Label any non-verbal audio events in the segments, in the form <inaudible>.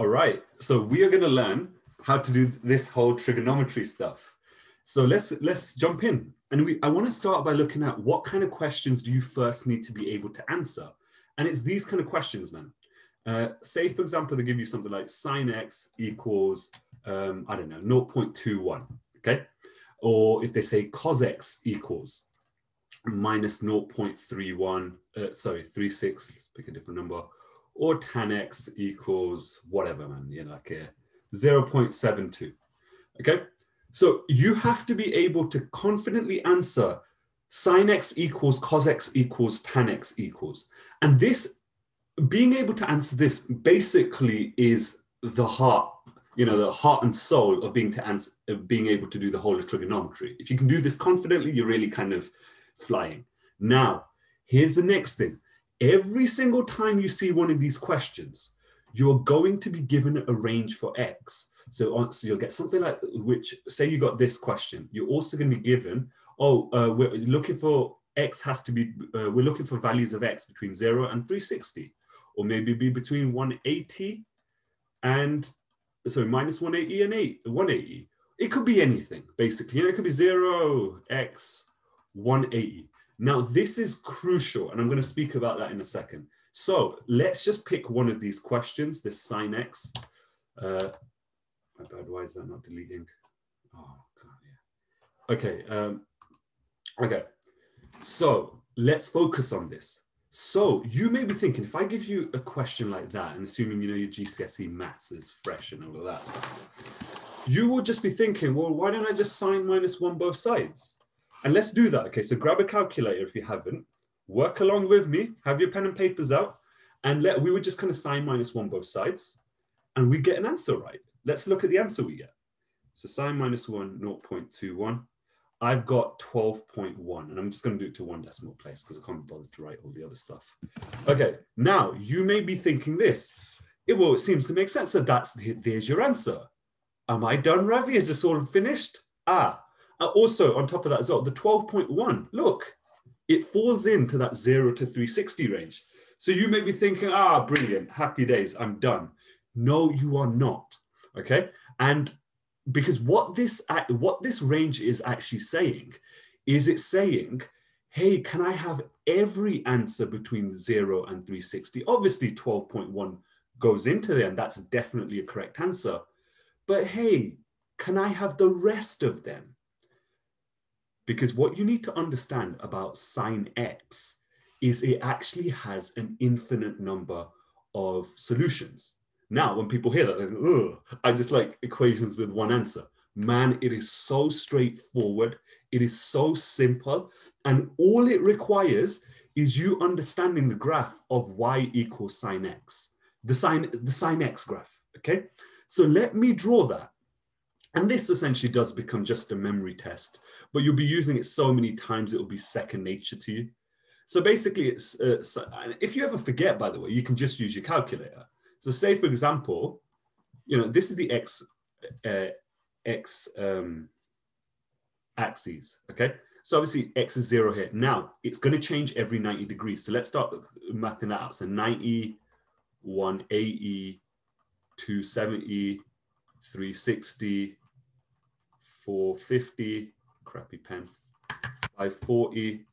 All right, so we are going to learn how to do this whole trigonometry stuff. So let's let's jump in. And we I want to start by looking at what kind of questions do you first need to be able to answer? And it's these kind of questions, man. Uh, say, for example, they give you something like sine x equals, um, I don't know, 0.21, okay? Or if they say cos x equals minus 0.31, uh, sorry, 36, pick a different number, or tan x equals whatever, man, you know, like a 0.72, okay? So you have to be able to confidently answer sine x equals cos x equals tan x equals. And this, being able to answer this basically is the heart, you know, the heart and soul of being to answer, of being able to do the whole of trigonometry. If you can do this confidently, you're really kind of flying. Now, here's the next thing. Every single time you see one of these questions, you're going to be given a range for x. So, on, so you'll get something like which, say you got this question, you're also going to be given, oh, uh, we're looking for x has to be, uh, we're looking for values of x between 0 and 360, or maybe be between 180 and, sorry, minus 180 and 8, 180. It could be anything, basically. You know, it could be 0, x, 180. Now, this is crucial, and I'm going to speak about that in a second. So let's just pick one of these questions, this sine x. Uh, my bad, why is that not deleting? Oh, God, yeah. Okay, um, okay. So let's focus on this. So you may be thinking, if I give you a question like that, and assuming you know your GCSE maths is fresh and all of that stuff, you will just be thinking, well, why don't I just sine minus one both sides? And let's do that. Okay, so grab a calculator if you haven't, work along with me, have your pen and papers out, and let we would just kind of sine minus one both sides, and we get an answer right. Let's look at the answer we get. So sine minus one, 0.21. I've got 12.1, and I'm just going to do it to one decimal place because I can't bother to write all the other stuff. Okay, now you may be thinking this. It, well, it seems to make sense. So that's there's your answer. Am I done, Ravi? Is this all finished? Ah, also on top of that as well, the 12.1. Look, it falls into that zero to 360 range. So you may be thinking, ah, brilliant, happy days, I'm done. No, you are not. Okay, and because what this what this range is actually saying is it's saying hey can i have every answer between 0 and 360 obviously 12.1 goes into there and that's definitely a correct answer but hey can i have the rest of them because what you need to understand about sine x is it actually has an infinite number of solutions now, when people hear that, they go, I just like equations with one answer. Man, it is so straightforward. It is so simple. And all it requires is you understanding the graph of y equals sine x, the sine, the sine x graph, okay? So let me draw that. And this essentially does become just a memory test, but you'll be using it so many times, it will be second nature to you. So basically, it's uh, if you ever forget, by the way, you can just use your calculator. So say, for example, you know, this is the x, uh, x um, axes, okay? So obviously x is zero here. Now it's going to change every 90 degrees. So let's start mapping that out. So 90, 180, 270, 360, 450, crappy pen, 540,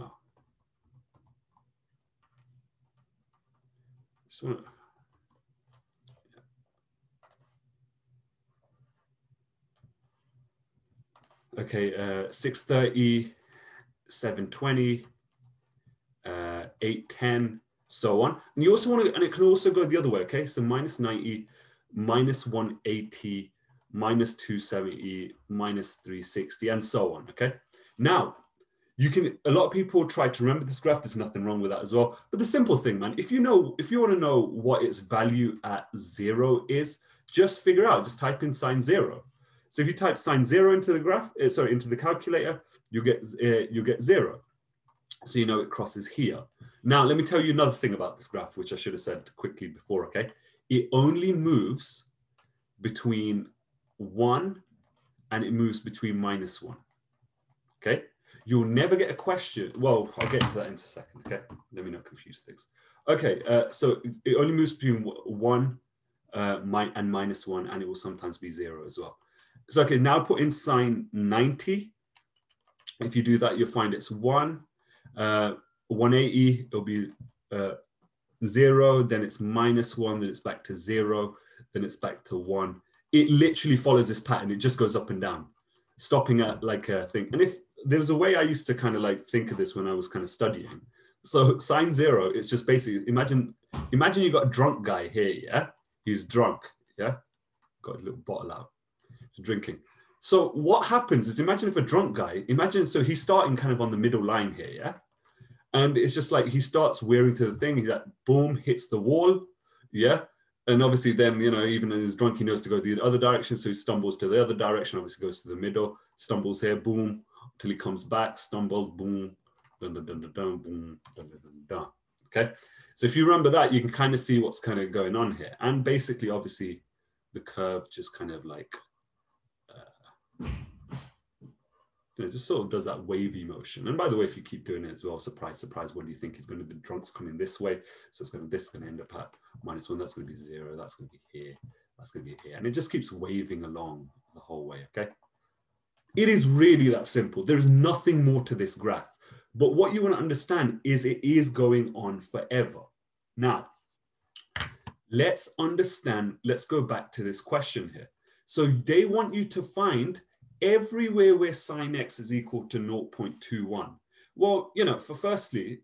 oh, So, okay, uh, 630, 720, uh, 810, so on. And you also want to, and it can also go the other way, okay? So minus 90, minus 180, minus 270, minus 360, and so on, okay? Now, you can a lot of people try to remember this graph. There's nothing wrong with that as well. But the simple thing man if you know if you want to know what its value at zero is just figure out just type in sine zero. So if you type sine zero into the graph uh, sorry into the calculator you get uh, you get zero. So you know it crosses here. Now let me tell you another thing about this graph which i should have said quickly before okay it only moves between one and it moves between minus one okay you'll never get a question. Well, I'll get into that in a second. Okay, let me not confuse things. Okay, uh, so it only moves between one uh, and minus one, and it will sometimes be zero as well. So okay, now put in sine 90. If you do that, you'll find it's one, uh, 180, it'll be uh, zero, then it's minus one, then it's back to zero, then it's back to one. It literally follows this pattern. It just goes up and down, stopping at like a thing. And if there was a way I used to kind of like think of this when I was kind of studying. So sine zero, it's just basically imagine imagine you got a drunk guy here, yeah? He's drunk, yeah? Got a little bottle out, he's drinking. So what happens is imagine if a drunk guy, imagine so he's starting kind of on the middle line here, yeah? And it's just like he starts wearing to the thing, he's like boom, hits the wall, yeah? And obviously then, you know, even his drunk, he knows to go the other direction. So he stumbles to the other direction, obviously goes to the middle, stumbles here, boom, till he comes back, stumbles, boom, dun, dun, dun, dun, boom, dun, dun, dun, dun. Okay. So if you remember that, you can kind of see what's kind of going on here. And basically, obviously, the curve just kind of like, uh, know, just sort of does that wavy motion. And by the way, if you keep doing it as well, surprise, surprise, what do you think is going to, the drunk's coming this way. So it's going to, this going to end up at minus one, that's going to be zero, that's going to be here, that's going to be here. And it just keeps waving along the whole way, okay? It is really that simple. There is nothing more to this graph. But what you want to understand is it is going on forever. Now, let's understand, let's go back to this question here. So they want you to find everywhere where sine x is equal to 0.21. Well, you know, for firstly,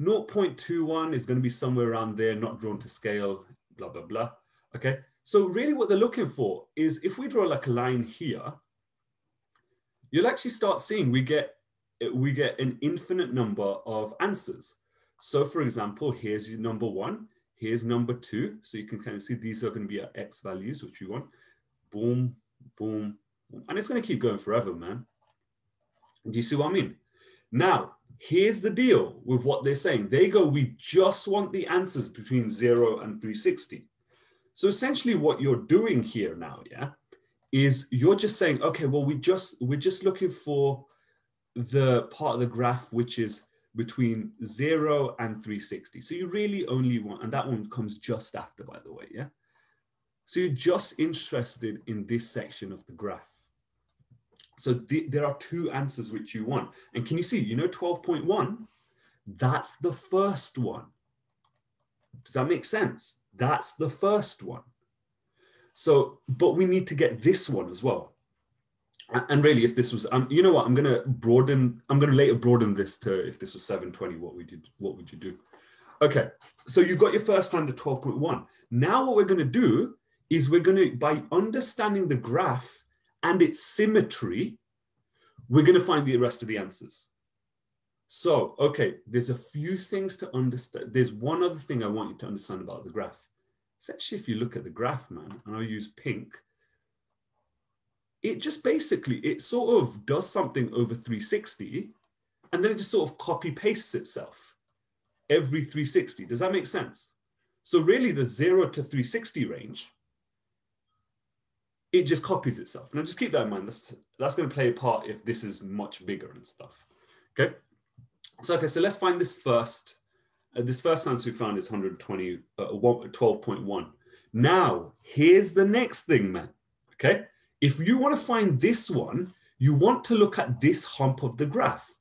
0.21 is going to be somewhere around there, not drawn to scale, blah, blah, blah. Okay. So really what they're looking for is if we draw like a line here, you'll actually start seeing we get we get an infinite number of answers. So for example, here's your number one, here's number two. So you can kind of see these are going to be our X values, which we want. Boom, boom, boom. And it's going to keep going forever, man. Do you see what I mean? Now, here's the deal with what they're saying. They go, we just want the answers between zero and 360. So essentially what you're doing here now, yeah, is you're just saying, okay, well, we just we're just looking for the part of the graph which is between zero and 360. So you really only want, and that one comes just after, by the way, yeah? So you're just interested in this section of the graph. So th there are two answers which you want. And can you see, you know 12.1? That's the first one. Does that make sense? That's the first one. So, but we need to get this one as well. And really, if this was, um, you know what, I'm gonna broaden. I'm gonna later broaden this to if this was 720, what we did, what would you do? Okay, so you've got your first to 12.1. Now what we're gonna do is we're gonna, by understanding the graph and its symmetry, we're gonna find the rest of the answers. So, okay, there's a few things to understand. There's one other thing I want you to understand about the graph. Essentially, if you look at the graph, man, and I'll use pink, it just basically, it sort of does something over 360, and then it just sort of copy pastes itself every 360. Does that make sense? So really the zero to 360 range, it just copies itself. Now just keep that in mind. That's, that's going to play a part if this is much bigger and stuff. Okay. So, okay, so let's find this first uh, this first answer we found is 120, uh, 12.1. Now, here's the next thing, man. Okay. If you want to find this one, you want to look at this hump of the graph.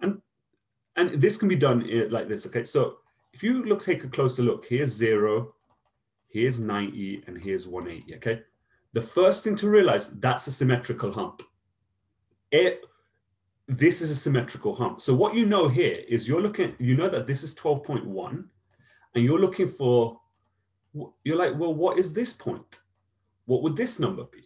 And, and this can be done like this. Okay. So if you look, take a closer look, here's zero, here's 90, and here's 180. Okay. The first thing to realize that's a symmetrical hump. It, this is a symmetrical hump. So what you know here is you're looking, you know that this is 12.1 and you're looking for, you're like, well, what is this point? What would this number be?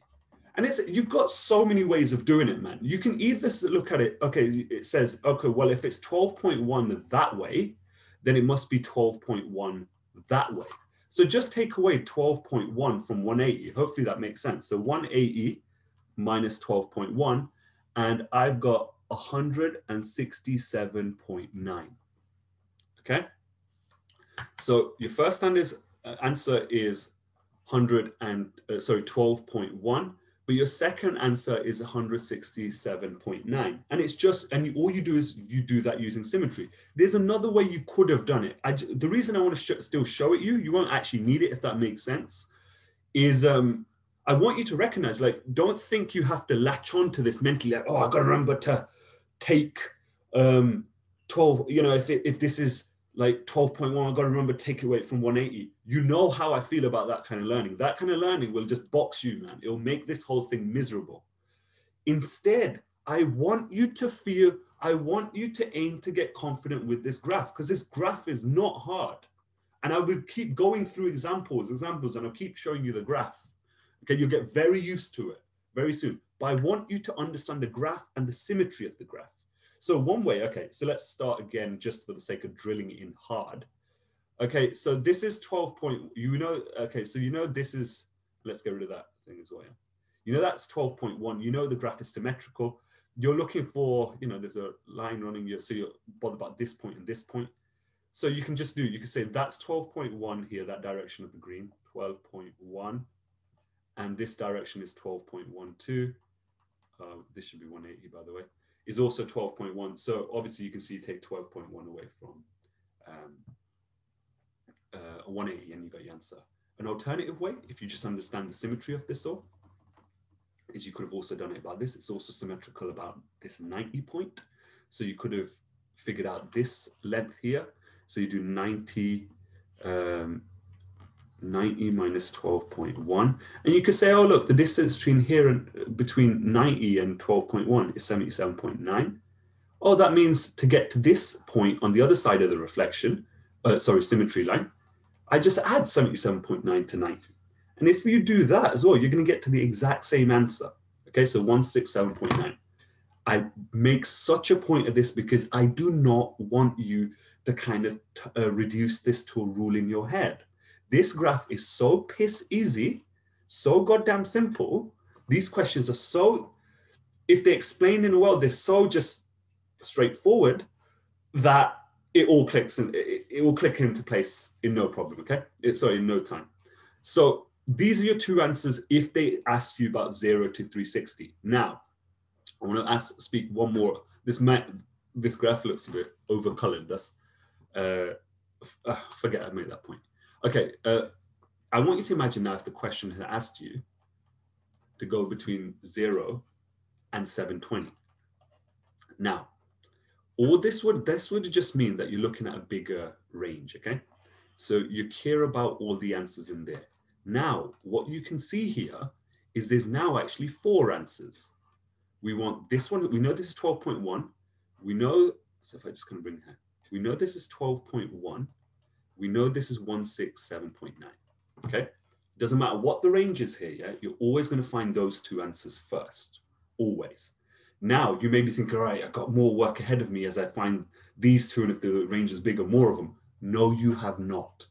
And it's you've got so many ways of doing it, man. You can either look at it, okay, it says, okay, well, if it's 12.1 that way, then it must be 12.1 that way. So just take away 12.1 from 180. Hopefully that makes sense. So 180 minus 12.1, and I've got 167.9. Okay. So your first uh, answer is 100 and uh, sorry 12.1 but your second answer is 167.9 and it's just and you, all you do is you do that using symmetry. There's another way you could have done it. I, the reason i want to sh still show it you you won't actually need it if that makes sense is um i want you to recognize like don't think you have to latch on to this mentally like oh i gotta remember to take um 12 you know if it, if this is like 12.1 i've got to remember take away from 180 you know how i feel about that kind of learning. That kind of learning will just box you man. It'll make this whole thing miserable. Instead i want you to feel i want you to aim to get confident with this graph because this graph is not hard. And i will keep going through examples examples and i'll keep showing you the graph. Okay you'll get very used to it very soon. But i want you to understand the graph and the symmetry of the graph so one way, okay, so let's start again just for the sake of drilling in hard. Okay, so this is 12 point, you know, okay, so you know this is, let's get rid of that thing as well. Yeah? You know that's 12.1, you know the graph is symmetrical. You're looking for, you know, there's a line running, here, so you're bothered about this point and this point. So you can just do, you can say that's 12.1 here, that direction of the green, 12.1. And this direction is 12.12. Uh, this should be 180, by the way is also 12.1. So obviously you can see you take 12.1 away from um, uh, 180 and you got your answer. An alternative way, if you just understand the symmetry of this all, is you could have also done it by this. It's also symmetrical about this 90 point. So you could have figured out this length here. So you do 90 um, 90 minus 12.1. And you could say, oh, look, the distance between here and between 90 and 12.1 is 77.9. Oh, that means to get to this point on the other side of the reflection, uh, sorry, symmetry line, I just add 77.9 to 90. And if you do that as well, you're going to get to the exact same answer. Okay, so 167.9. I make such a point of this because I do not want you to kind of uh, reduce this to a rule in your head. This graph is so piss easy, so goddamn simple. These questions are so, if they explain in a world, they're so just straightforward that it all clicks and it, it will click into place in no problem, okay? It, sorry, in no time. So these are your two answers if they ask you about zero to 360. Now, I want to ask, speak one more. This might, this graph looks a bit overcolored. That's, uh, uh, forget I made that point. Okay, uh, I want you to imagine now if the question had asked you to go between zero and 720. Now, all this would this would just mean that you're looking at a bigger range, okay? So you care about all the answers in there. Now, what you can see here is there's now actually four answers. We want this one, we know this is 12.1. We know, so if I just kind of bring here, we know this is 12.1. We know this is 167.9, okay? Doesn't matter what the range is here, yeah? You're always gonna find those two answers first, always. Now, you may be thinking, all right, I've got more work ahead of me as I find these two, and if the range is bigger, more of them. No, you have not.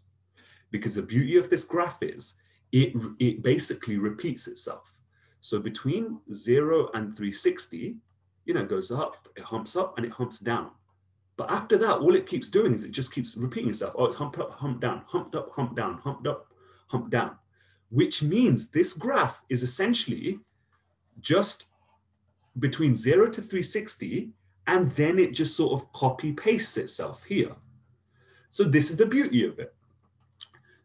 Because the beauty of this graph is, it, it basically repeats itself. So between zero and 360, you know, it goes up, it humps up, and it humps down. But after that, all it keeps doing is it just keeps repeating itself. Oh, it's hump up, hump down, humped up, hump down, humped up, hump down, which means this graph is essentially just between zero to 360, and then it just sort of copy pastes itself here. So this is the beauty of it.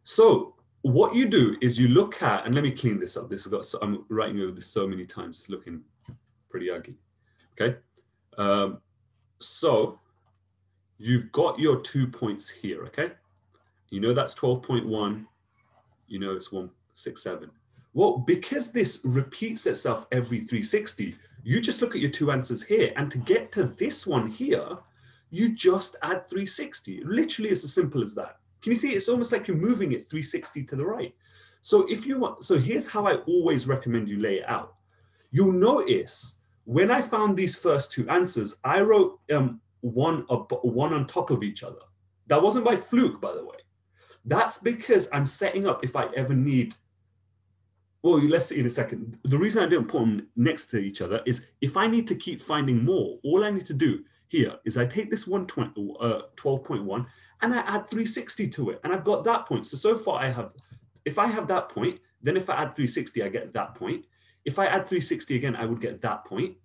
So what you do is you look at, and let me clean this up. This has got, so, I'm writing over this so many times, it's looking pretty ugly, okay? Um, so you've got your two points here, okay? You know that's 12.1, you know it's 167. Well, because this repeats itself every 360, you just look at your two answers here, and to get to this one here, you just add 360. Literally, it's as simple as that. Can you see? It's almost like you're moving it 360 to the right. So if you want, so here's how I always recommend you lay it out. You'll notice when I found these first two answers, I wrote um, one, one on top of each other. That wasn't by fluke, by the way. That's because I'm setting up if I ever need, well, let's see in a second. The reason I didn't put them next to each other is if I need to keep finding more, all I need to do here is I take this 120, uh, 12.1 and I add 360 to it. And I've got that point. So, so far I have, if I have that point, then if I add 360, I get that point. If I add 360 again, I would get that point.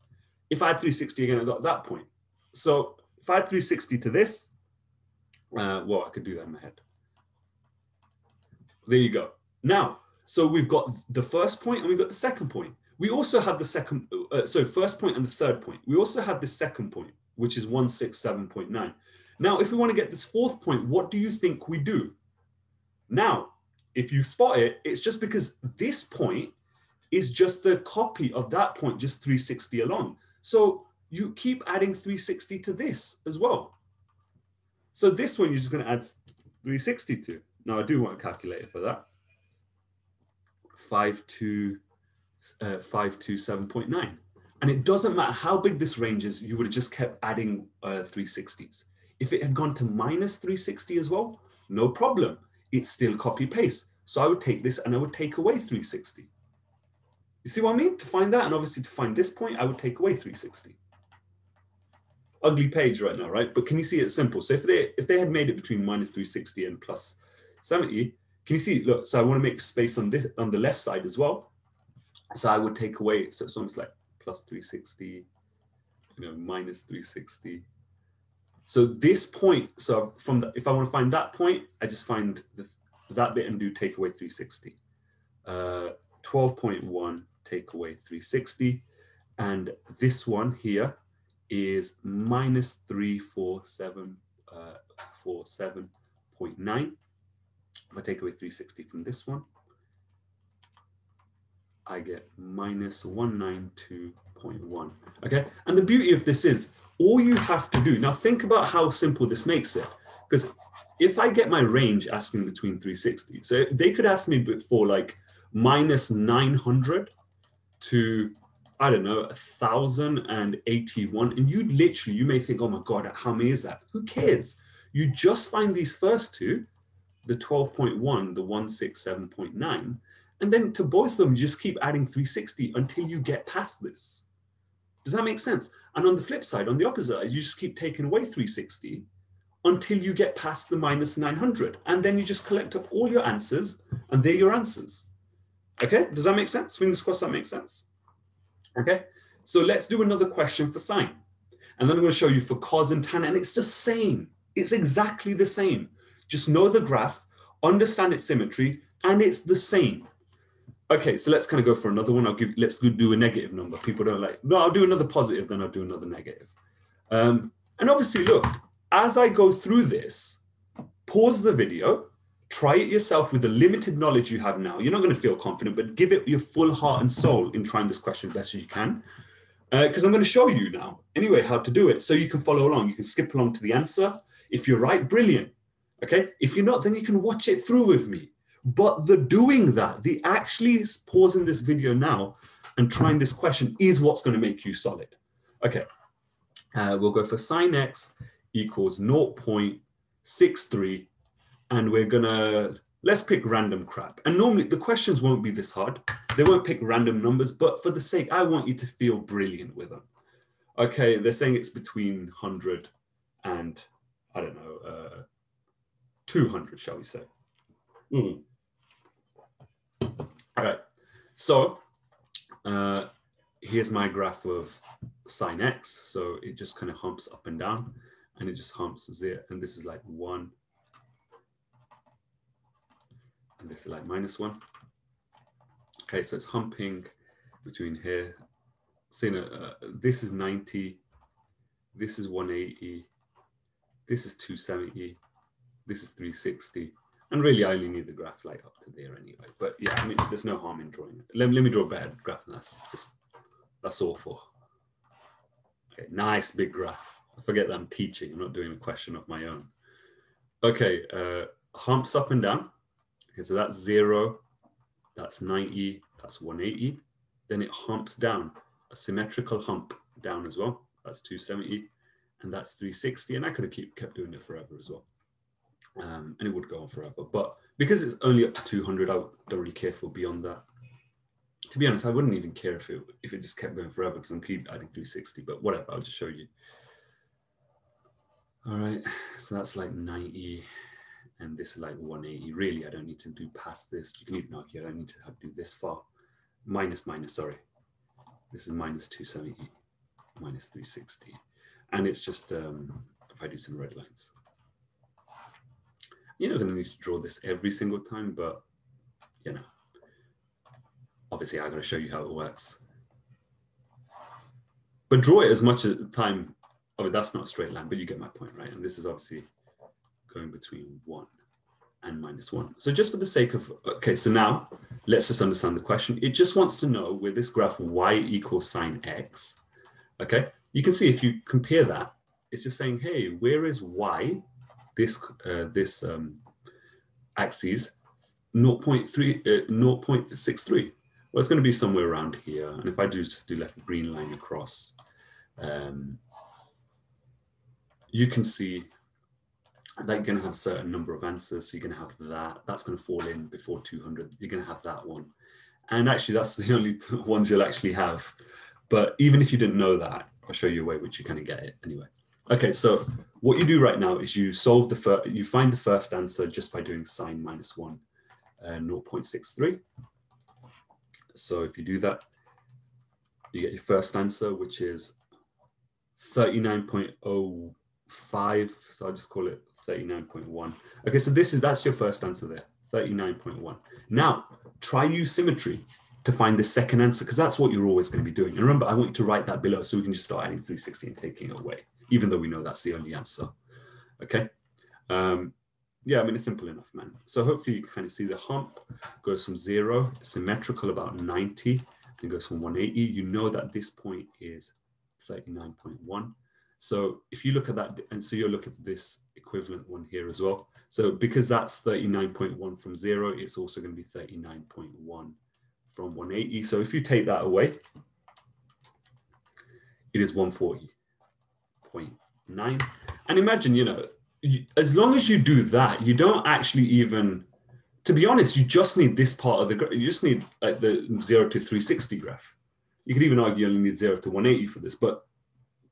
If I add 360 again, I got that point. So if I add 360 to this, uh, well, I could do that in my head. There you go. Now, so we've got the first point and we've got the second point. We also had the second, uh, so first point and the third point. We also had the second point, which is 167.9. Now, if we want to get this fourth point, what do you think we do? Now, if you spot it, it's just because this point is just the copy of that point, just 360 along. So you keep adding 360 to this as well. So this one, you're just going to add 360 to. Now, I do want a calculator for that. 5 uh, 527.9. And it doesn't matter how big this range is, you would have just kept adding uh, 360s. If it had gone to minus 360 as well, no problem. It's still copy paste. So I would take this and I would take away 360. You see what I mean? To find that, and obviously to find this point, I would take away 360. Ugly page right now, right? But can you see it's simple? So if they if they had made it between minus 360 and plus 70, can you see? Look, so I want to make space on this on the left side as well. So I would take away, so it's almost like plus 360, you know, minus 360. So this point, so from the, if I want to find that point, I just find the, that bit and do take away 360. Uh, 12.1 take away 360. And this one here is minus 347, uh, 47.9. If I take away 360 from this one, I get minus 192.1. Okay, and the beauty of this is all you have to do, now think about how simple this makes it. Because if I get my range asking between 360, so they could ask me for like minus 900 to, I don't know, 1081. And you literally, you may think, oh my God, how many is that? Who cares? You just find these first two, the 12.1, the 167.9, and then to both of them, you just keep adding 360 until you get past this. Does that make sense? And on the flip side, on the opposite you just keep taking away 360 until you get past the minus 900. And then you just collect up all your answers and they're your answers. Okay, does that make sense? Fingers crossed that makes sense. Okay, so let's do another question for sine. And then I'm going to show you for cos and tan, and it's the same. It's exactly the same. Just know the graph, understand its symmetry, and it's the same. Okay, so let's kind of go for another one. I'll give, let's do a negative number. People don't like, no, I'll do another positive, then I'll do another negative. Um, and obviously, look, as I go through this, pause the video, try it yourself with the limited knowledge you have now. You're not going to feel confident, but give it your full heart and soul in trying this question as best as you can. Because uh, I'm going to show you now, anyway, how to do it so you can follow along. You can skip along to the answer. If you're right, brilliant. Okay. If you're not, then you can watch it through with me. But the doing that, the actually pausing this video now and trying this question is what's going to make you solid. Okay, uh, we'll go for sine x equals 0.63 and we're gonna, let's pick random crap. And normally the questions won't be this hard. They won't pick random numbers, but for the sake, I want you to feel brilliant with them. Okay, they're saying it's between 100 and, I don't know, uh, 200, shall we say. Mm. All right, so uh, here's my graph of sine x. So it just kind of humps up and down and it just humps zero. And this is like one. And this is like minus one. Okay, so it's humping between here. So you know, uh, this is 90, this is 180, this is 270, this is 360, and really, I only need the graph light up to there anyway. But yeah, I mean, there's no harm in drawing it. Let, let me draw a bad graph. That's just, that's awful. Okay, nice big graph. I forget that I'm teaching. I'm not doing a question of my own. Okay, uh, humps up and down. Okay, so that's zero, that's 90, that's 180. Then it humps down, a symmetrical hump down as well. That's 270, and that's 360. And I could have keep, kept doing it forever as well um, and it would go on forever. But because it's only up to 200, I don't really care for beyond that. To be honest, I wouldn't even care if it if it just kept going forever because I'm keep adding 360. But whatever, I'll just show you. All right, so that's like 90, and this is like 180. Really, I don't need to do past this. You can even argue I don't need to do this far. minus minus, sorry. This is minus 270, minus 360. And it's just, um, if I do some red lines. You're not gonna need to draw this every single time, but you know, obviously I gotta show you how it works. But draw it as much of the time, oh, that's not a straight line, but you get my point, right? And this is obviously going between one and minus one. So just for the sake of, okay, so now let's just understand the question. It just wants to know with this graph y equals sine x, okay? You can see if you compare that, it's just saying, hey, where is y, this, uh, this um, axis, 0 0.3, uh, 0.63? Well, it's going to be somewhere around here. And if I do just do like a green line across, um, you can see they're going to have a certain number of answers. So you're going to have that. That's going to fall in before 200. You're going to have that one. And actually, that's <laughs> the only ones you'll actually have. But even if you didn't know that, I'll show you a way which you kind of get it anyway. Okay, so what you do right now is you solve the first, you find the first answer just by doing sine minus one, uh, 0.63. So if you do that, you get your first answer, which is 39.05. So I'll just call it 39.1. Okay, so this is that's your first answer there, 39.1. Now, try use symmetry to find the second answer, because that's what you're always going to be doing. And remember, I want you to write that below so we can just start adding 360 and taking it away, even though we know that's the only answer. Okay. Um, yeah, I mean, it's simple enough, man. So hopefully you can kind of see the hump goes from zero, symmetrical about 90, and goes from 180. You know that this point is 39.1. So if you look at that, and so you're looking for this equivalent one here as well. So because that's 39.1 from zero, it's also going to be 39.1 from 180. So if you take that away, it is 140.9. And imagine, you know, as long as you do that, you don't actually even, to be honest, you just need this part of the graph. You just need like the zero to 360 graph. You could even argue you only need zero to 180 for this, but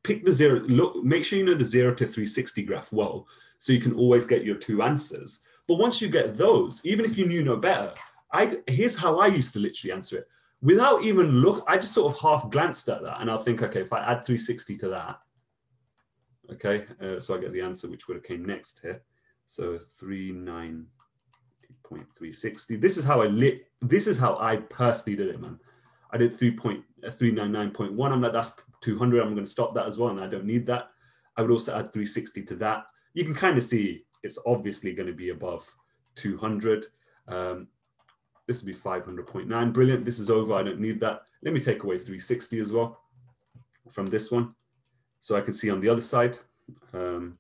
pick the zero, look, make sure you know the zero to 360 graph well, so you can always get your two answers. But once you get those, even if you knew no better, I here's how I used to literally answer it. Without even look, I just sort of half glanced at that and I'll think, okay, if I add 360 to that, okay, uh, so I get the answer which would have came next here. So 39.360. This is how I lit, this is how I personally did it, man. I did 3.399.1. Uh, I'm like, that's 200. I'm going to stop that as well. And I don't need that. I would also add 360 to that. You can kind of see it's obviously going to be above 200. Um, this would be 500.9. Brilliant. This is over. I don't need that. Let me take away 360 as well from this one. So I can see on the other side. Um,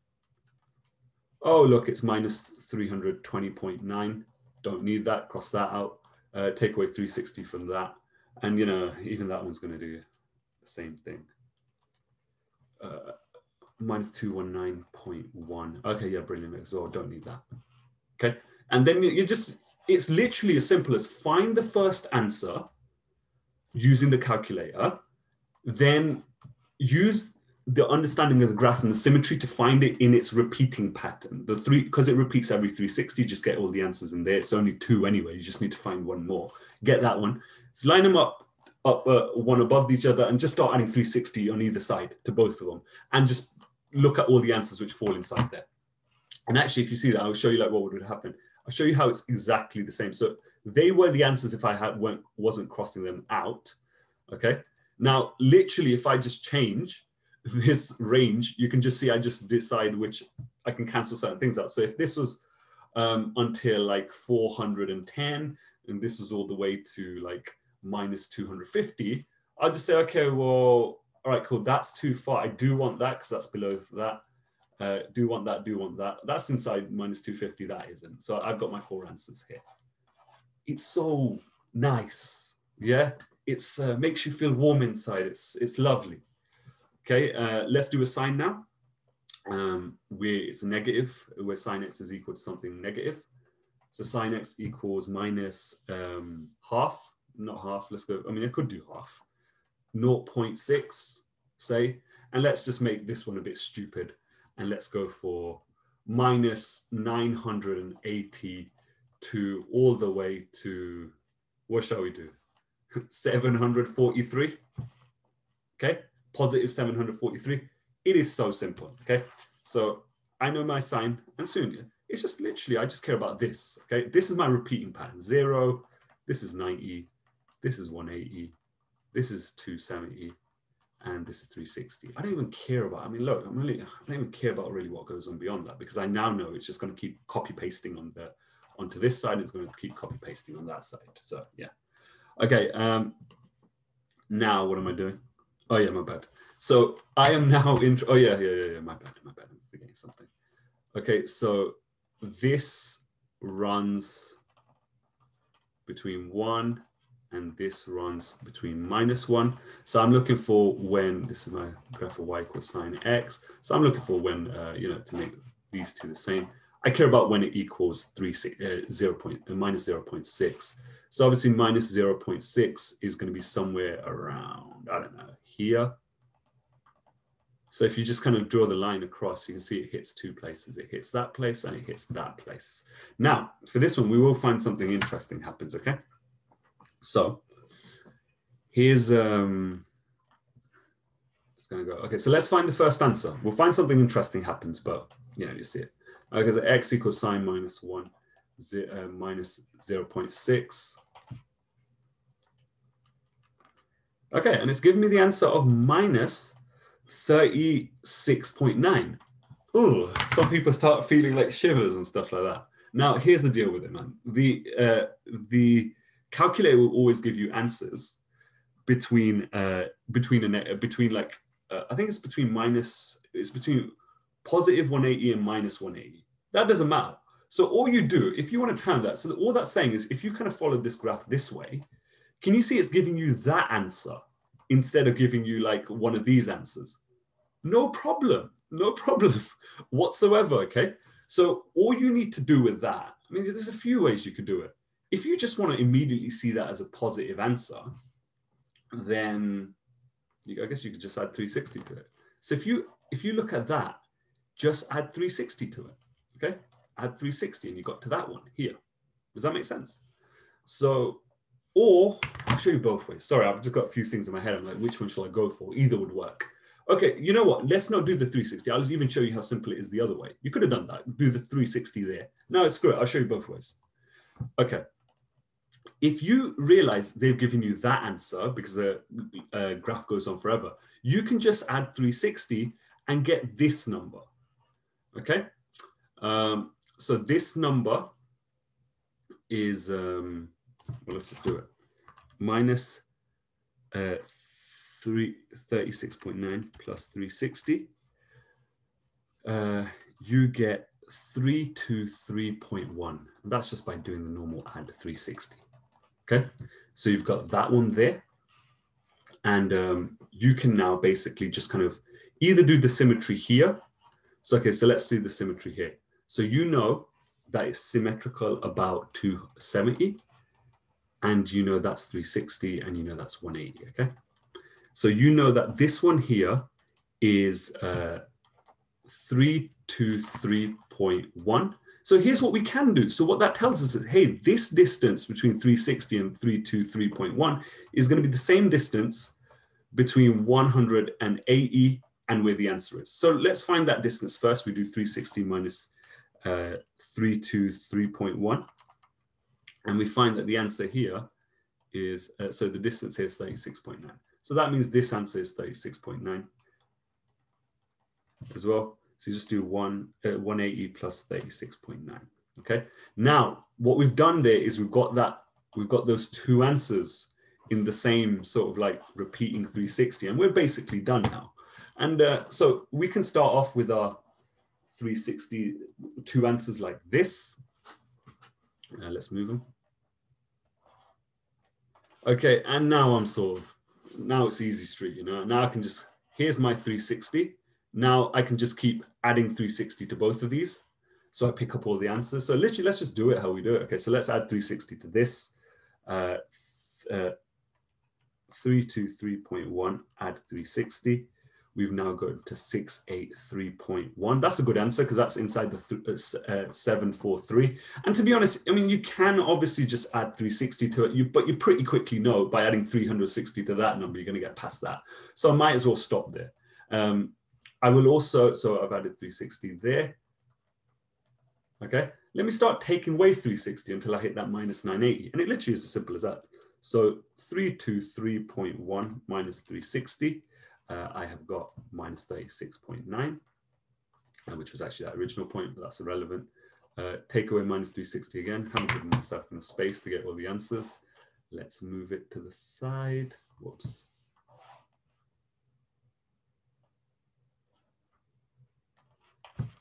oh, look, it's minus 320.9. Don't need that. Cross that out. Uh, take away 360 from that. And, you know, even that one's going to do the same thing. Uh, minus 219.1. Okay, yeah, brilliant. So don't need that. Okay. And then you just, it's literally as simple as find the first answer using the calculator, then use the understanding of the graph and the symmetry to find it in its repeating pattern. The three, because it repeats every 360, just get all the answers in there. It's only two anyway. You just need to find one more. Get that one. Line them up up uh, one above each other and just start adding 360 on either side to both of them and just look at all the answers which fall inside there. And actually, if you see that, I'll show you like what would happen. I'll show you how it's exactly the same. So they were the answers if I had weren't, wasn't crossing them out. Okay. Now, literally, if I just change <laughs> this range, you can just see I just decide which I can cancel certain things out. So if this was um, until like 410, and this was all the way to like minus 250, I'll just say, okay, well, all right, cool. That's too far. I do want that because that's below that. Uh, do want that, do want that. That's inside minus 250, that isn't. So I've got my four answers here. It's so nice. Yeah, it's uh, makes you feel warm inside. It's, it's lovely. Okay, uh, let's do a sine now. Um, where it's a negative, where sine x is equal to something negative. So sine x equals minus um, half not half, let's go, I mean, I could do half, 0.6, say, and let's just make this one a bit stupid. And let's go for minus 980 to all the way to, what shall we do? <laughs> 743. Okay, positive 743. It is so simple. Okay, so I know my sine, and soon it's just literally I just care about this. Okay, this is my repeating pattern. Zero. This is 90. This is 180. This is 270 and this is 360. I don't even care about, I mean, look, I'm really, I don't even care about really what goes on beyond that because I now know it's just going to keep copy pasting on the, onto this side. It's going to keep copy pasting on that side. So yeah. Okay. Um, now what am I doing? Oh yeah, my bad. So I am now <laughs> in, oh yeah, yeah, yeah, yeah, my bad, my bad. I'm forgetting something. Okay. So this runs between one and this runs between minus one. So I'm looking for when, this is my graph of y equals sine x. So I'm looking for when, uh, you know, to make these two the same. I care about when it equals three, uh, 0. Point, uh, minus 0 0.6. So obviously minus 0 0.6 is going to be somewhere around, I don't know, here. So if you just kind of draw the line across, you can see it hits two places. It hits that place and it hits that place. Now, for this one, we will find something interesting happens, okay? So here's, um, it's gonna go, okay, so let's find the first answer. We'll find something interesting happens, but you know, you see it. Okay, so x equals sine minus one, uh, minus 0 0.6. Okay, and it's given me the answer of minus 36.9. Ooh, some people start feeling like shivers and stuff like that. Now, here's the deal with it, man. The uh, the calculator will always give you answers between uh, between a between like uh, I think it's between minus it's between positive 180 and minus 180. That doesn't matter. So all you do, if you want to turn that, so all that's saying is if you kind of follow this graph this way, can you see it's giving you that answer instead of giving you like one of these answers? No problem, no problem <laughs> whatsoever, okay? So all you need to do with that, I mean, there's a few ways you could do it. If you just want to immediately see that as a positive answer, then you, I guess you could just add 360 to it. So if you if you look at that, just add 360 to it. Okay, add 360 and you got to that one here. Does that make sense? So, or I'll show you both ways. Sorry, I've just got a few things in my head. I'm like, which one shall I go for? Either would work. Okay, you know what? Let's not do the 360. I'll even show you how simple it is the other way. You could have done that. Do the 360 there. No, screw it. I'll show you both ways. Okay, if you realize they've given you that answer because the uh, graph goes on forever, you can just add 360 and get this number. Okay. Um, so this number is, um, well, let's just do it. Minus, uh, 36.9 plus 360. Uh, you get 323.1. That's just by doing the normal add 360. Okay, so you've got that one there. And um, you can now basically just kind of either do the symmetry here. So, okay, so let's do the symmetry here. So you know that it's symmetrical about 270 and you know that's 360 and you know that's 180, okay? So you know that this one here is uh, 323.1 so here's what we can do. So what that tells us is, hey, this distance between 360 and 323.1 is going to be the same distance between 180 and where the answer is. So let's find that distance first. We do 360 minus uh, 323.1. And we find that the answer here is, uh, so the distance here is 36.9. So that means this answer is 36.9 as well. So you just do one, uh, 180 plus 36.9. Okay. Now, what we've done there is we've got that, we've got those two answers in the same sort of like repeating 360, and we're basically done now. And uh, so we can start off with our 360, two answers like this. Uh, let's move them. Okay, and now I'm sort of, now it's easy street, you know, now I can just, here's my 360 now I can just keep adding 360 to both of these. So I pick up all the answers. So literally, let's just do it how we do it. Okay, so let's add 360 to this. Uh, uh, 323.1, add 360. we've now got to 683.1. That's a good answer because that's inside the th uh, 743. And to be honest, I mean, you can obviously just add 360 to it, you, but you pretty quickly know by adding 360 to that number, you're going to get past that. So I might as well stop there. Um, I will also, so I've added 360 there. Okay, let me start taking away 360 until I hit that minus 980. And it literally is as simple as that. So 323.1 minus 360 uh, I have got minus 36.9, uh, which was actually that original point, but that's irrelevant. Uh, take away minus 360 again. Haven't given myself enough space to get all the answers. Let's move it to the side. Whoops.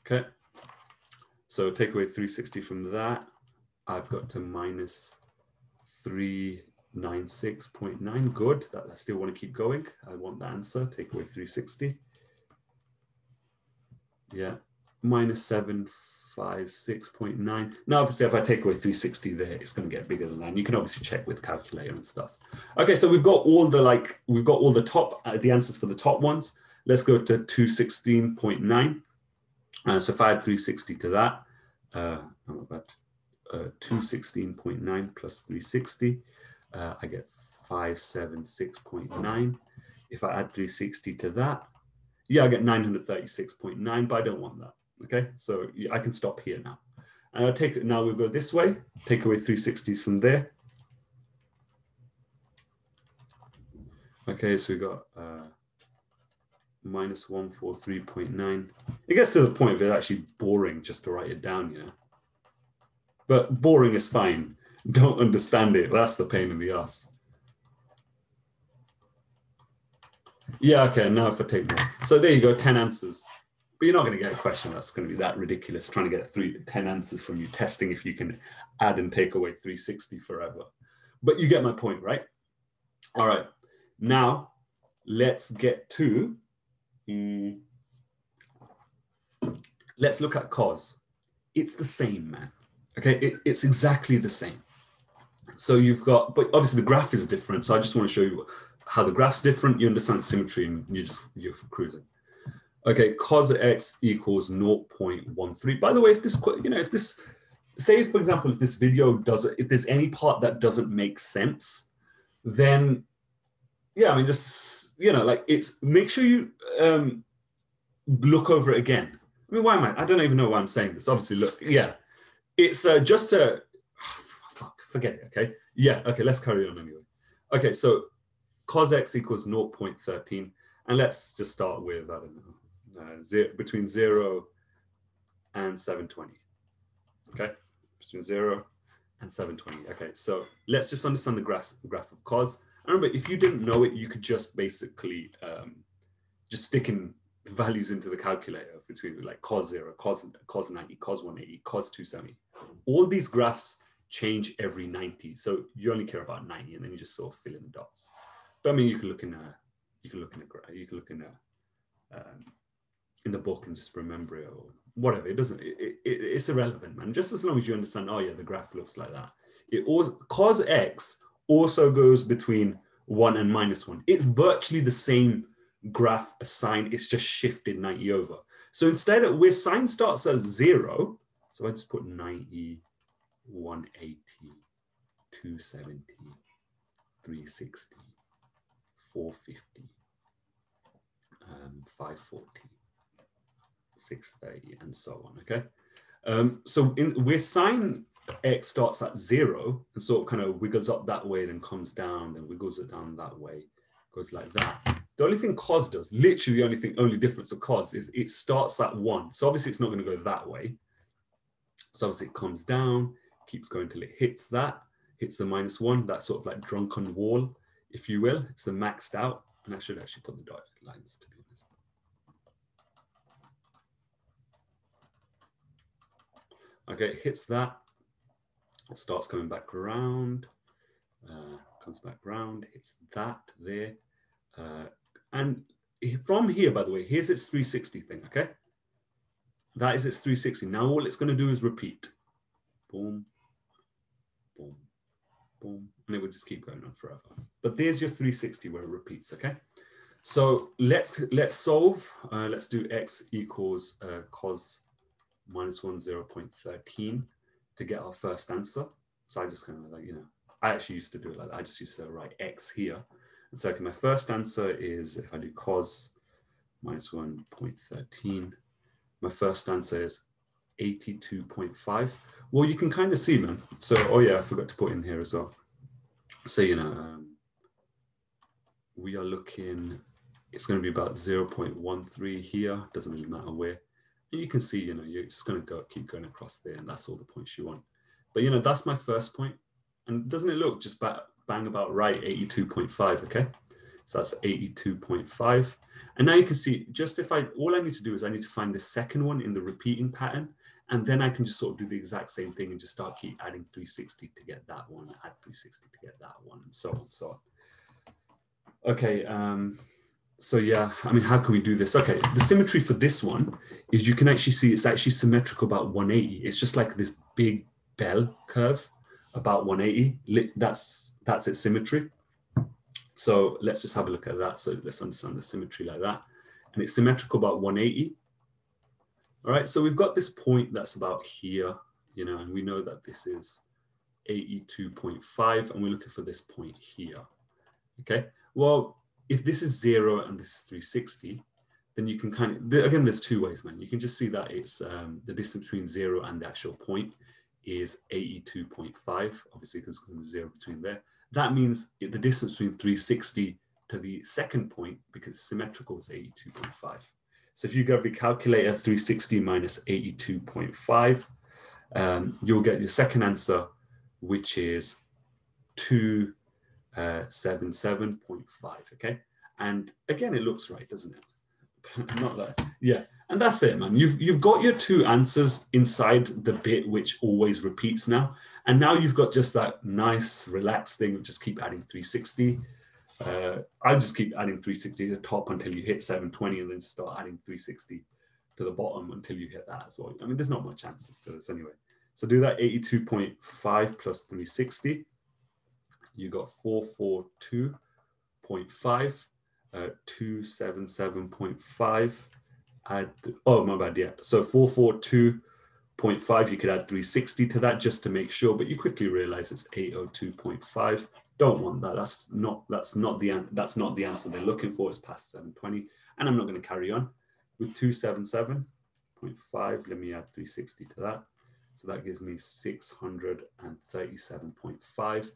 Okay. So take away 360 from that. I've got to minus 396.9. good. That, I still want to keep going. I want the answer, take away 360. Yeah, minus 756.9. Now, obviously, if I take away 360 there, it's going to get bigger than that. And you can obviously check with calculator and stuff. Okay, so we've got all the like, we've got all the top, uh, the answers for the top ones. Let's go to 216.9. Uh, so if I add 360 to that, uh, how about uh, 216.9 plus 360, uh, I get 576.9. If I add 360 to that, yeah, I get 936.9, but I don't want that. Okay, so I can stop here now. And I'll take it now, we'll go this way, take away 360s from there. Okay, so we got uh, minus 143.9. It gets to the point where it's actually boring just to write it down, you know. But boring is fine <laughs> don't understand it. That's the pain in the ass. Yeah, okay, now if I take. So there you go, 10 answers. But you're not going to get a question that's going to be that ridiculous trying to get three, 10 answers from you testing if you can add and take away 360 forever. But you get my point, right? All right, now let's get to, mm, let's look at cos. It's the same, man. Okay, it, it's exactly the same. So you've got, but obviously the graph is different. So I just want to show you how the graph's different. You understand symmetry and you just, you're cruising. Okay, cos x equals 0.13. By the way, if this, you know, if this, say for example, if this video doesn't, if there's any part that doesn't make sense, then yeah, I mean, just, you know, like it's, make sure you um, look over it again. I mean, why am I, I don't even know why I'm saying this. Obviously, look, yeah, it's uh, just to, <sighs> fuck. forget it, okay? Yeah, okay, let's carry on anyway. Okay, so cos x equals 0.13. And let's just start with, I don't know, uh, zero, between 0 and 720. Okay, between 0 and 720. Okay, so let's just understand the graph, graph of cos. And remember, if you didn't know it, you could just basically um, just stick in values into the calculator between like cos 0, cos, cos 90, cos 180, cos 270. All these graphs change every 90. So you only care about 90 and then you just sort of fill in the dots. But I mean, you can look in a, you can look in a, you can look in a, um, in the book and just remember it or whatever. It doesn't, it, it, it's irrelevant, man. Just as long as you understand, oh yeah, the graph looks like that. It also, cos X also goes between one and minus one. It's virtually the same graph as sine. It's just shifted 90 over. So instead of where sine starts at zero, so I just put 90 180, 270, 360, 450, um, 540, 630, and so on, okay? Um, so in, where sine x starts at zero and sort of kind of wiggles up that way, then comes down, then wiggles it down that way, goes like that. The only thing cos does, literally the only thing, only difference of cos is it starts at one. So obviously it's not going to go that way. So obviously it comes down, keeps going till it hits that, hits the minus one, that sort of like drunken wall, if you will. It's the maxed out. And I should actually put the dotted lines to be honest. Okay, it hits that. Starts coming back around, uh, comes back around, hits that there. Uh, and from here, by the way, here's its 360 thing, okay? That is its 360. Now all it's going to do is repeat. Boom, boom, boom, and it would just keep going on forever. But there's your 360 where it repeats, okay? So let's let's solve. Uh, let's do x equals uh, cos minus 1, 0 0.13 to get our first answer. So I just kind of like, you know, I actually used to do it like that. I just used to write x here. And so okay, my first answer is if I do cos minus 1.13, my first answer is 82.5. Well, you can kind of see, them. So, oh yeah, I forgot to put in here as well. So, you know, um, we are looking, it's going to be about 0.13 here. Doesn't really matter where. You can see, you know, you're just going to go keep going across there, and that's all the points you want. But, you know, that's my first point. And doesn't it look just bang about right, 82.5, okay? So that's 82.5. And now you can see, just if I, all I need to do is I need to find the second one in the repeating pattern. And then I can just sort of do the exact same thing and just start keep adding 360 to get that one, add 360 to get that one, and so on, so on. Okay, um, so yeah, I mean, how can we do this? Okay, the symmetry for this one is you can actually see it's actually symmetrical about 180. It's just like this big bell curve about 180. That's, that's its symmetry. So let's just have a look at that. So let's understand the symmetry like that. And it's symmetrical about 180. All right, so we've got this point that's about here, you know, and we know that this is 82.5 and we're looking for this point here. Okay, well, if this is zero and this is 360, then you can kind of, again, there's two ways, man. You can just see that it's um, the distance between zero and the actual point is 82.5. Obviously, there's going to be zero between there. That means the distance between 360 to the second point, because it's symmetrical, is 82.5. So if you go to calculator 360 minus 82.5, um, you'll get your second answer, which is 277.5, uh, 77.5, okay? And again, it looks right, doesn't it? <laughs> Not that, yeah. And that's it, man. You've, you've got your two answers inside the bit which always repeats now. And now you've got just that nice relaxed thing, just keep adding 360. Uh, I just keep adding 360 to the top until you hit 720 and then start adding 360 to the bottom until you hit that as well. I mean, there's not much answers to this anyway. So do that 82.5 plus 360. You got 442.5, uh, 277.5. Add, oh, my bad, yeah. So 442.5, you could add 360 to that just to make sure, but you quickly realize it's 802.5. Don't want that. That's not that's not the that's not the answer they're looking for. It's past 720. And I'm not going to carry on with 277.5. Let me add 360 to that. So that gives me 637.5.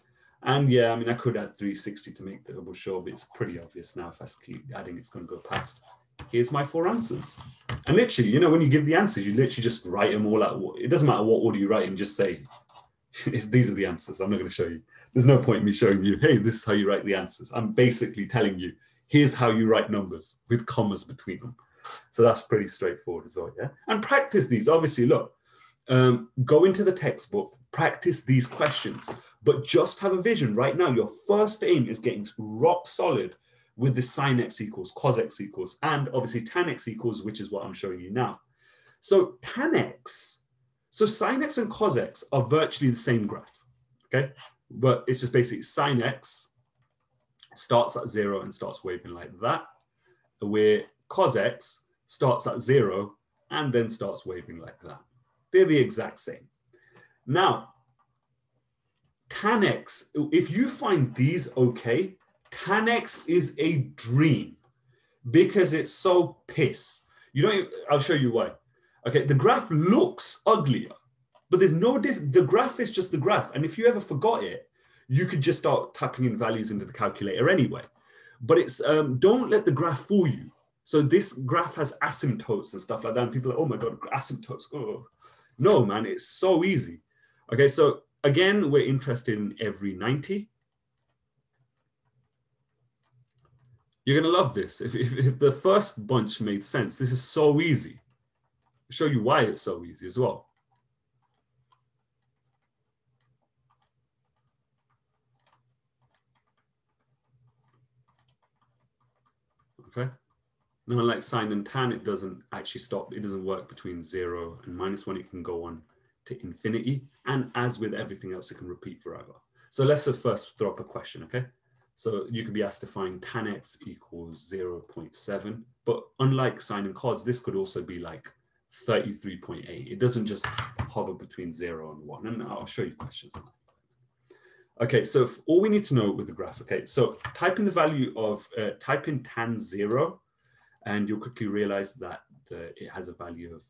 And yeah, I mean, I could add 360 to make the double sure, but it's pretty obvious now if I keep adding, it's going to go past here's my four answers. And literally, you know, when you give the answers, you literally just write them all out. It doesn't matter what order you write them, just say, <laughs> these are the answers. I'm not going to show you. There's no point in me showing you, hey, this is how you write the answers. I'm basically telling you, here's how you write numbers with commas between them. So that's pretty straightforward as well, yeah? And practice these. Obviously, look, um, go into the textbook, practice these questions, but just have a vision right now. Your first aim is getting rock solid with the sine x equals, cos x equals, and obviously tan x equals, which is what I'm showing you now. So tan x, so sine x and cos x are virtually the same graph, okay? But it's just basically sine x starts at zero and starts waving like that, where cos x starts at zero and then starts waving like that. They're the exact same. Now, tan x, if you find these okay, tan x is a dream because it's so piss. You know, I'll show you why. Okay, the graph looks uglier, but there's no diff. The graph is just the graph, and if you ever forgot it, you could just start typing in values into the calculator anyway. But it's um, don't let the graph fool you. So this graph has asymptotes and stuff like that, and people are, oh my god, asymptotes. Oh, no, man, it's so easy. Okay, so again, we're interested in every 90. You're going to love this. If, if, if, the first bunch made sense, this is so easy. I'll show you why it's so easy as well. Okay. Now, like sine and tan, it doesn't actually stop. It doesn't work between zero and minus one. It can go on to infinity. And as with everything else, it can repeat forever. So let's first throw up a question, okay? So you could be asked to find tan x equals 0.7, but unlike sine and cos, this could also be like 33.8. It doesn't just hover between zero and one. And I'll show you questions. Okay, so all we need to know with the graph, okay, so type in the value of, uh, type in tan zero, and you'll quickly realize that uh, it has a value of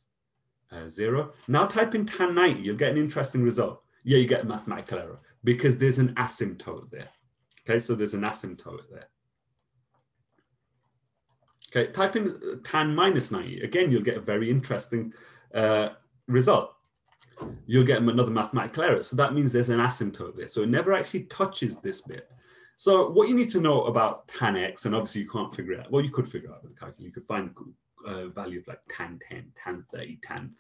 uh, zero. Now type in tan 90, you'll get an interesting result. Yeah, you get a mathematical error because there's an asymptote there. Okay, so there's an asymptote there. Okay, type in uh, tan minus 90. Again, you'll get a very interesting uh, result. You'll get another mathematical error. So that means there's an asymptote there. So it never actually touches this bit. So what you need to know about tan x, and obviously you can't figure it out. Well, you could figure out with the calculator. You could find the value of like tan 10, tan 30, tan,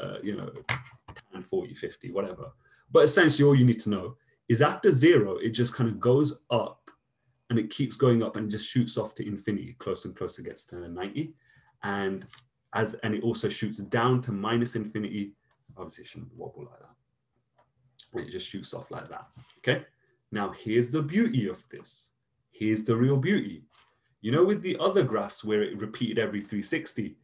uh, you know, tan 40, 50, whatever. But essentially all you need to know is after zero, it just kind of goes up and it keeps going up and just shoots off to infinity, closer and closer gets to 90. And as and it also shoots down to minus infinity. Obviously, it shouldn't wobble like that. And it just shoots off like that. Okay. Now here's the beauty of this. Here's the real beauty. You know, with the other graphs where it repeated every 360,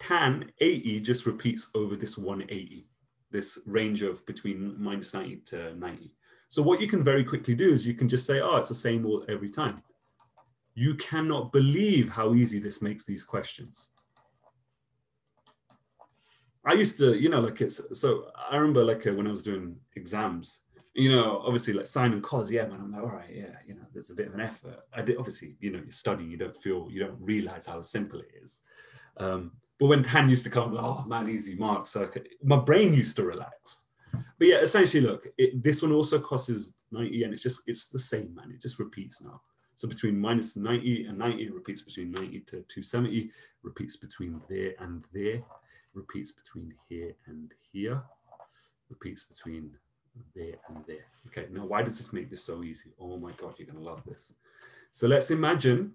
tan 80 just repeats over this 180, this range of between minus 90 to 90. So what you can very quickly do is you can just say, oh, it's the same all every time. You cannot believe how easy this makes these questions. I used to, you know, like it's, so I remember like uh, when I was doing exams, you know, obviously like sine and cos, yeah, man, I'm like, all right, yeah, you know, there's a bit of an effort. I did, obviously, you know, you study, you don't feel, you don't realize how simple it is. Um, but when tan used to come, oh man, easy marks, so my brain used to relax but yeah, essentially, look, it, this one also costs 90 and it's just, it's the same, man. It just repeats now. So between minus 90 and 90, it repeats between 90 to 270, repeats between there and there, repeats between here and here, repeats between there and there. Okay, now why does this make this so easy? Oh my God, you're gonna love this. So let's imagine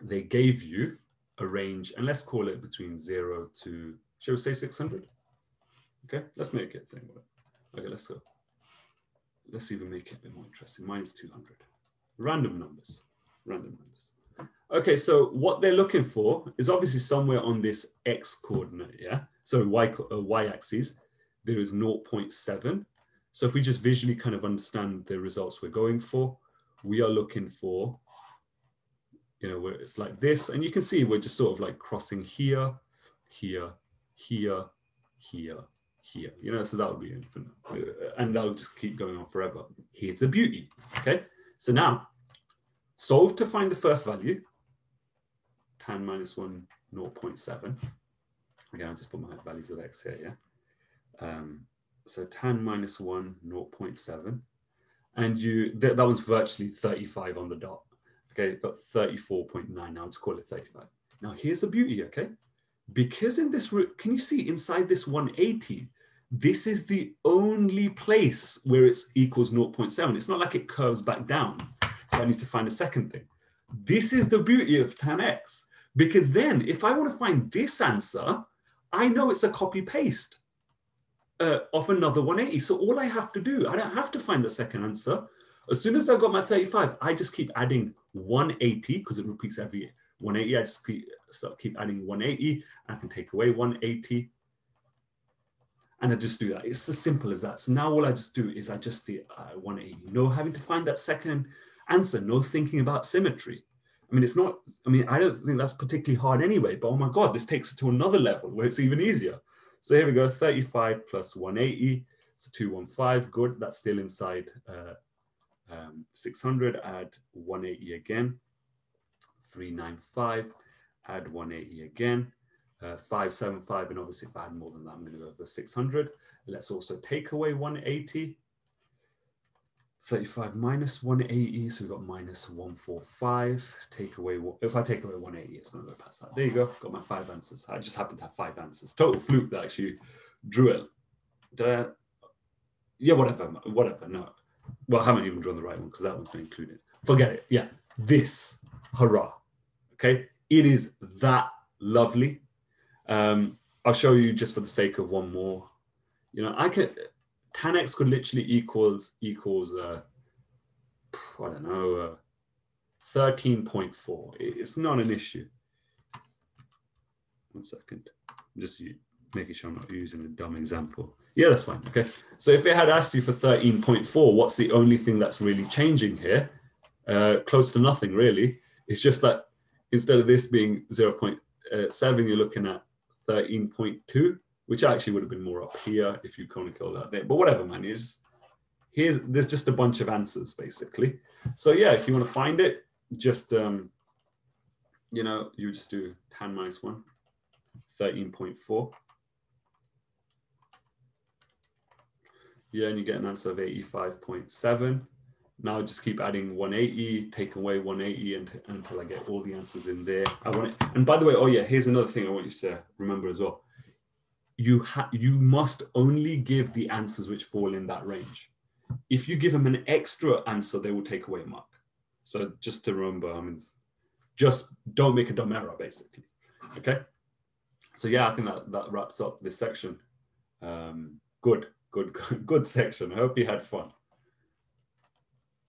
they gave you a range, and let's call it between zero to, shall we say 600? Okay, let's make it thing. Okay, let's go. Let's even make it a bit more interesting. Minus 200. Random numbers. Random numbers. Okay, so what they're looking for is obviously somewhere on this x coordinate, yeah? So y, uh, y axis, there is 0.7. So if we just visually kind of understand the results we're going for, we are looking for, you know, where it's like this, and you can see we're just sort of like crossing here, here, here, here, here, you know, so that would be infinite. And that will just keep going on forever. Here's the beauty, okay? So now, solve to find the first value, tan minus 1, 0.7. Again, I'll just put my values of x here, yeah? Um, so tan minus 1, 0.7. And you, th that was virtually 35 on the dot. Okay, got 34.9 now, let's call it 35. Now here's the beauty, okay? because in this, can you see inside this 180, this is the only place where it's equals 0.7. It's not like it curves back down. So I need to find a second thing. This is the beauty of tan x, because then if I want to find this answer, I know it's a copy paste uh, of another 180. So all I have to do, I don't have to find the second answer. As soon as I've got my 35, I just keep adding 180 because it repeats every 180. I just keep, start, keep adding 180. I can take away 180. And I just do that. It's as simple as that. So now all I just do is I just the uh, 180. No having to find that second answer. No thinking about symmetry. I mean, it's not, I mean, I don't think that's particularly hard anyway, but oh my God, this takes it to another level where it's even easier. So here we go, 35 plus 180, so 215, good. That's still inside uh, um, 600, add 180 again. 395, add 180 again, uh, 575, and obviously if I add more than that, I'm gonna go over 600. Let's also take away 180. 35 minus 180, so we've got minus 145. Take away, if I take away 180, it's not going to pass that. There you go, got my five answers. I just happen to have five answers. Total fluke that actually drew it. Did I, yeah, whatever, whatever, no. Well, I haven't even drawn the right one because that one's not included. Forget it, yeah. This, hurrah. Okay, it is that lovely. Um, I'll show you just for the sake of one more. You know, I could tan x could literally equals equals uh, I don't know, uh, 13.4. It's not an issue. One second. Just making sure I'm not using a dumb example. Yeah, that's fine. Okay. So if it had asked you for 13.4, what's the only thing that's really changing here? Uh, close to nothing, really. It's just that instead of this being 0.7, you're looking at 13.2, which actually would have been more up here if you chronicle that there. But whatever, man. Is here's there's just a bunch of answers basically. So yeah, if you want to find it, just um, you know, you just do tan minus one, 13.4. Yeah, and you get an answer of 85.7. Now I just keep adding 180, take away 180 until, until I get all the answers in there. I want it. And by the way, oh yeah, here's another thing I want you to remember as well. You ha- you must only give the answers which fall in that range. If you give them an extra answer, they will take away a mark. So just to remember, I mean, just don't make a dumb error, basically. Okay. So yeah, I think that that wraps up this section. Um, good, good, good, <laughs> good section. I hope you had fun.